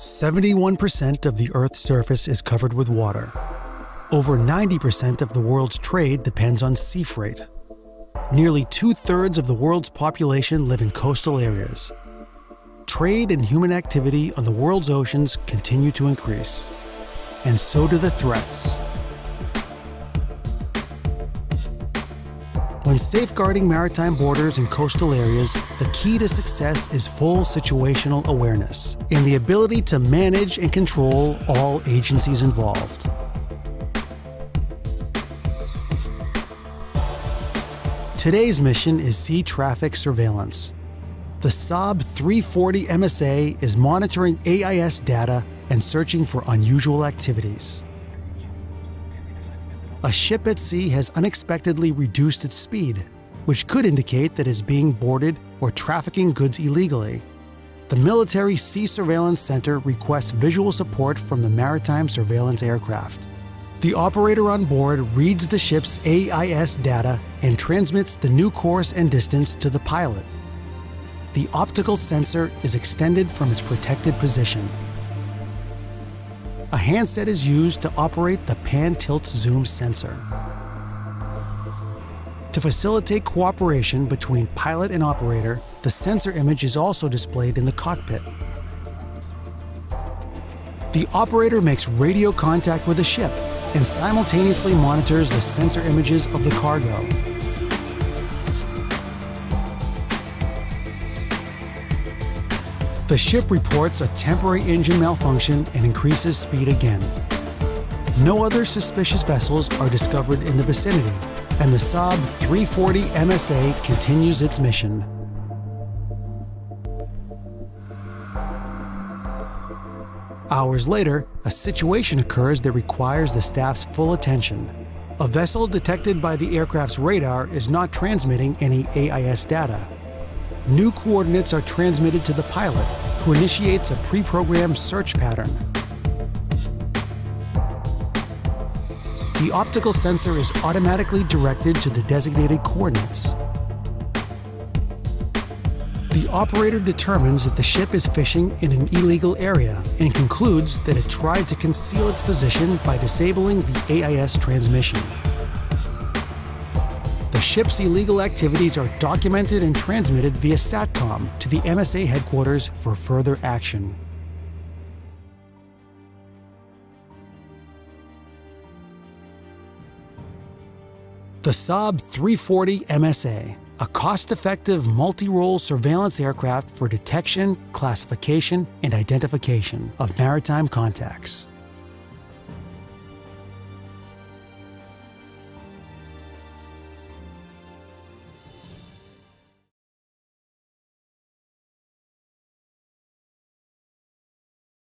71% of the Earth's surface is covered with water. Over 90% of the world's trade depends on sea freight. Nearly two thirds of the world's population live in coastal areas. Trade and human activity on the world's oceans continue to increase. And so do the threats. When safeguarding maritime borders and coastal areas, the key to success is full situational awareness and the ability to manage and control all agencies involved. Today's mission is sea traffic surveillance. The Saab 340 MSA is monitoring AIS data and searching for unusual activities a ship at sea has unexpectedly reduced its speed, which could indicate that it is being boarded or trafficking goods illegally. The Military Sea Surveillance Center requests visual support from the maritime surveillance aircraft. The operator on board reads the ship's AIS data and transmits the new course and distance to the pilot. The optical sensor is extended from its protected position a handset is used to operate the pan tilt zoom sensor. To facilitate cooperation between pilot and operator, the sensor image is also displayed in the cockpit. The operator makes radio contact with the ship and simultaneously monitors the sensor images of the cargo. The ship reports a temporary engine malfunction and increases speed again. No other suspicious vessels are discovered in the vicinity, and the Saab 340 MSA continues its mission. Hours later, a situation occurs that requires the staff's full attention. A vessel detected by the aircraft's radar is not transmitting any AIS data, new coordinates are transmitted to the pilot, who initiates a pre-programmed search pattern. The optical sensor is automatically directed to the designated coordinates. The operator determines that the ship is fishing in an illegal area and concludes that it tried to conceal its position by disabling the AIS transmission. The ship's illegal activities are documented and transmitted via SATCOM to the MSA headquarters for further action. The Saab 340 MSA, a cost-effective multi-role surveillance aircraft for detection, classification, and identification of maritime contacts.